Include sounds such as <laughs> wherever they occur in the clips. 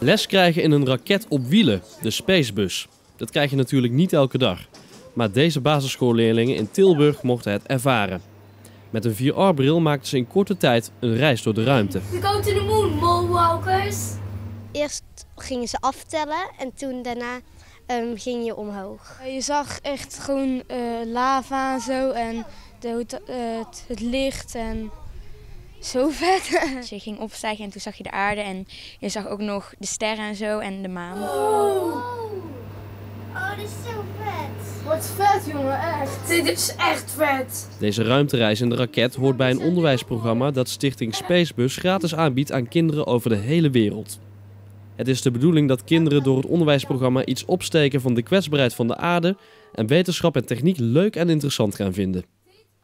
Les krijgen in een raket op wielen, de Spacebus. Dat krijg je natuurlijk niet elke dag. Maar deze basisschoolleerlingen in Tilburg mochten het ervaren. Met een VR-bril maakten ze in korte tijd een reis door de ruimte. We go to the moon, molewalkers. Eerst gingen ze aftellen en toen daarna um, ging je omhoog. Je zag echt gewoon uh, lava en zo en de, uh, het, het licht en zo vet. <laughs> Dus je ging opstijgen en toen zag je de aarde en je zag ook nog de sterren en zo en de maan. Oh, oh dit is zo vet. Wat vet jongen, echt. Dit is echt vet. Deze ruimtereis in de raket hoort bij een onderwijsprogramma dat Stichting Spacebus gratis aanbiedt aan kinderen over de hele wereld. Het is de bedoeling dat kinderen door het onderwijsprogramma iets opsteken van de kwetsbaarheid van de aarde en wetenschap en techniek leuk en interessant gaan vinden.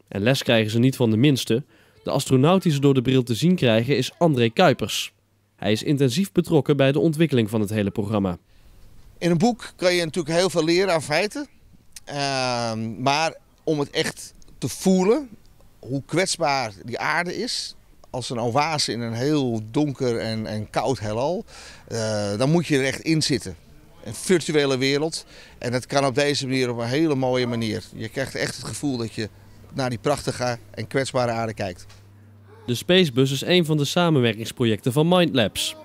En les krijgen ze niet van de minste. De astronaut die ze door de bril te zien krijgen is André Kuipers. Hij is intensief betrokken bij de ontwikkeling van het hele programma. In een boek kan je natuurlijk heel veel leren aan feiten. Uh, maar om het echt te voelen, hoe kwetsbaar die aarde is, als een oase in een heel donker en, en koud heelal, uh, dan moet je er echt in zitten. Een virtuele wereld. En dat kan op deze manier op een hele mooie manier. Je krijgt echt het gevoel dat je naar die prachtige en kwetsbare aarde kijkt. De Spacebus is een van de samenwerkingsprojecten van Mindlabs.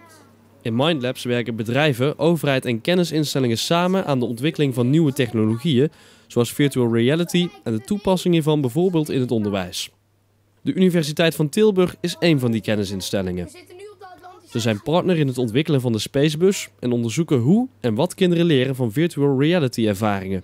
In Mindlabs werken bedrijven, overheid en kennisinstellingen samen aan de ontwikkeling van nieuwe technologieën, zoals virtual reality en de toepassing hiervan bijvoorbeeld in het onderwijs. De Universiteit van Tilburg is een van die kennisinstellingen. Ze zijn partner in het ontwikkelen van de Spacebus en onderzoeken hoe en wat kinderen leren van virtual reality ervaringen.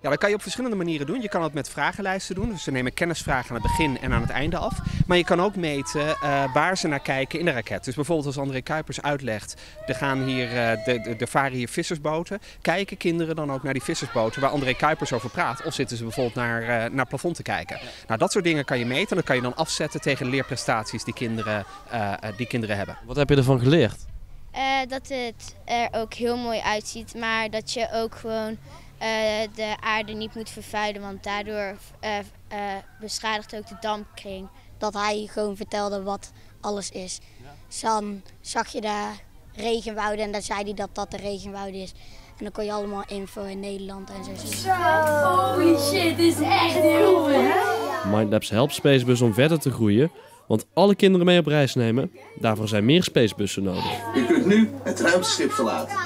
Ja, dat kan je op verschillende manieren doen. Je kan het met vragenlijsten doen. Dus ze nemen kennisvragen aan het begin en aan het einde af. Maar je kan ook meten uh, waar ze naar kijken in de raket. Dus bijvoorbeeld als André Kuipers uitlegt, er, gaan hier, uh, de, de, de, varen hier vissersboten. Kijken kinderen dan ook naar die vissersboten waar André Kuipers over praat? Of zitten ze bijvoorbeeld naar, uh, naar het plafond te kijken? Nou, dat soort dingen kan je meten. En dat kan je dan afzetten tegen de leerprestaties die kinderen, die kinderen hebben. Wat heb je ervan geleerd? dat het er ook heel mooi uitziet, maar dat je ook gewoon de aarde niet moet vervuilen, want daardoor uh, uh, beschadigt ook de dampkring. Dat hij gewoon vertelde wat alles is. Ja. Dan zag je de regenwouden en dan zei hij dat dat de regenwoud is. En dan kon je allemaal info in Nederland en zo zien. Zo, holy shit, dit is echt heel vet. Mindlabs helpt Spacebus om verder te groeien, want alle kinderen mee op reis nemen. Daarvoor zijn meer Spacebussen nodig. Je kunt nu het ruimteschip verlaten.